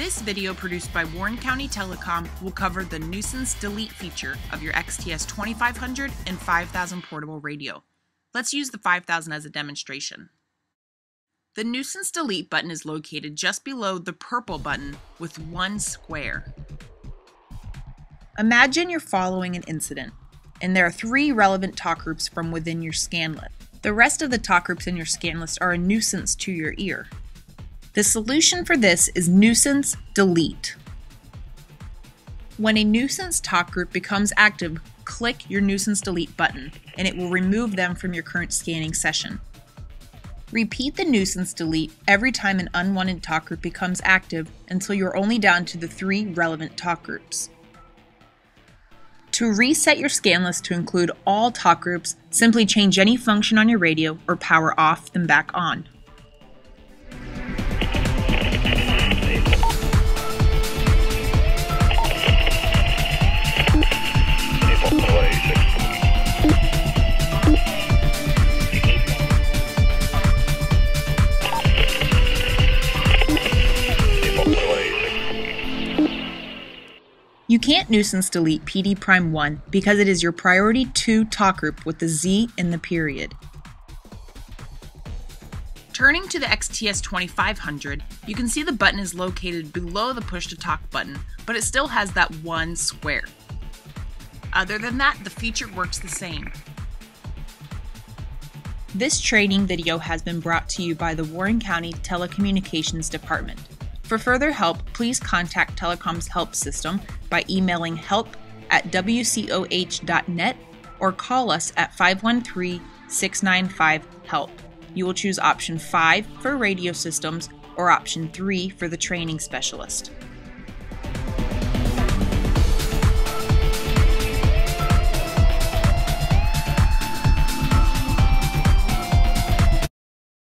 This video produced by Warren County Telecom will cover the nuisance delete feature of your XTS 2500 and 5000 portable radio. Let's use the 5000 as a demonstration. The nuisance delete button is located just below the purple button with one square. Imagine you're following an incident, and there are three relevant talk groups from within your scan list. The rest of the talk groups in your scan list are a nuisance to your ear. The solution for this is nuisance delete. When a nuisance talk group becomes active, click your nuisance delete button and it will remove them from your current scanning session. Repeat the nuisance delete every time an unwanted talk group becomes active until you're only down to the three relevant talk groups. To reset your scan list to include all talk groups, simply change any function on your radio or power off then back on. You can't nuisance delete PD Prime 1 because it is your priority 2 talk group with the Z in the period. Turning to the XTS 2500, you can see the button is located below the push to talk button, but it still has that one square. Other than that, the feature works the same. This training video has been brought to you by the Warren County Telecommunications Department. For further help, please contact Telecom's Help System by emailing help at wcoh.net or call us at 513 695 HELP. You will choose option 5 for radio systems or option 3 for the training specialist.